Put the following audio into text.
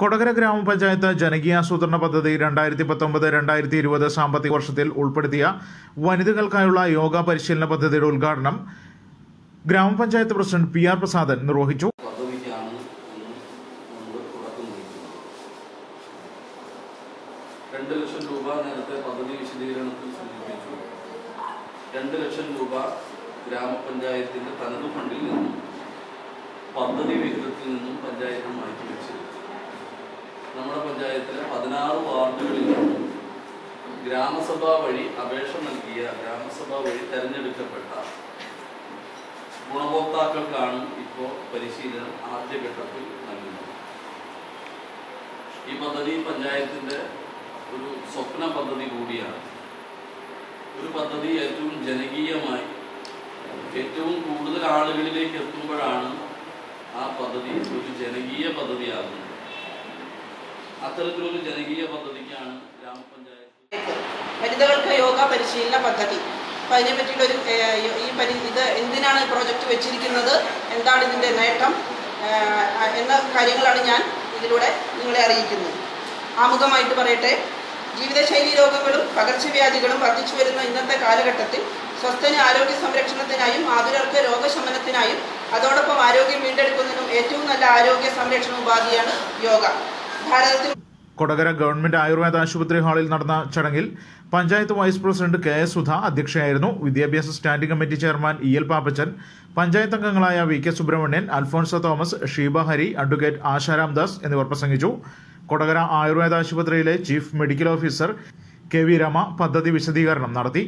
കൊടകര ഗ്രാമപഞ്ചായത്ത് ജനകീയാസൂത്രണ പദ്ധതി രണ്ടായിരത്തി പത്തൊമ്പത് രണ്ടായിരത്തി ഇരുപത് സാമ്പത്തിക വർഷത്തിൽ ഉൾപ്പെടുത്തിയ വനിതകൾക്കായുള്ള യോഗ പരിശീലന പദ്ധതിയുടെ ഉദ്ഘാടനം ഗ്രാമപഞ്ചായത്ത് പ്രസിഡന്റ് പി ആർ പ്രസാദൻ നിർവഹിച്ചു. രണ്ട് ലക്ഷം രൂപ നേരത്തെ പദ്ധതി വിശദീകരണത്തിൽ സൂചിപ്പിച്ചു. രണ്ട് ലക്ഷം രൂപ ഗ്രാമപഞ്ചായത്തിന്റെ തനത് ഫണ്ടിൽ നിന്നും പദ്ധതി വിഹിതത്തിൽ നിന്നും പഞ്ചായത്ത് മാറ്റി വെച്ചിരുന്നു നമ്മുടെ പഞ്ചായത്തിലെ പതിനാറ് വാർഡുകളിൽ ഗ്രാമസഭ വഴി അപേക്ഷ നൽകിയ ഗ്രാമസഭ വഴി തെരഞ്ഞെടുക്കപ്പെട്ട ഗുണഭോക്താക്കൾക്കാണ് ഇപ്പോൾ പരിശീലനം ആദ്യഘട്ടത്തിൽ നൽകുന്നത്. ഈ പദ്ധതി പഞ്ചായത്തിന്റെ ഒരു സ്വപ്ന പദ്ധതി കൂടിയാണ്. ഒരു പദ്ധതി ഏറ്റവും ജനകീയമായി ഏറ്റവും കൂടുതൽ ആളുകളിലേക്ക് എത്തുമ്പോഴാണ് ആ പദ്ധതി ഒരു ജനകീയ പദ്ധതിയാകുന്നത്. അത്തരത്തിലൊരു ജനകീയ പദ്ധതിക്കാണ് ഗ്രാമപഞ്ചായത്ത് വനിതകൾക്ക് യോഗ പരിശീലന പദ്ധതി. അപ്പം അതിനെ പറ്റിയിട്ടൊരു ഈ പരി ഇത് എന്തിനാണ് പ്രോജക്റ്റ് വെച്ചിരിക്കുന്നത്? എന്താണ് ഇതിന്റെ നേട്ടം? എന്ന കാര്യങ്ങളാണ് ഞാൻ ഇതിലൂടെ നിങ്ങളെ അറിയിക്കുന്നത്. ആമുഖമായിട്ട് പറയട്ടെ. ജീവിതശൈലി രോഗങ്ങളും പകർച്ചവ്യാധികളും വർദ്ധിച്ചു വരുന്ന ഇന്നത്തെ കാലഘട്ടത്തിൽ സ്വസ്ഥന ആരോഗ്യ സംരക്ഷണത്തിനായും ആതുരർക്ക് രോഗശമനത്തിനായും അതോടൊപ്പം ആരോഗ്യം വീണ്ടെടുക്കുന്നതിനും ഏറ്റവും നല്ല ആരോഗ്യ സംരക്ഷണ ഉപാധിയാണ് യോഗ. കൊടകര ഗവൺമെന്റ് ആയുർവേദ ആശുപത്രി ഹാളിൽ നടന്ന ചടങ്ങിൽ panchayat vice president K S Sudha അധ്യക്ഷയായിരുന്നു. വിദ്യാഭ്യാസ standing committee chairman E L Pappachan panchayat അംഗങ്ങളായ V K Subramanian Alphonso Thomas Sheeba Hari advocate Asharam Das എന്നിവർ പ്രസംഗിച്ചു. കൊടകര ആയുർവേദ ആശുപത്രിയിലെ chief medical officer K V Rama പദ്ധതി വിശദീകരണം നടത്തി.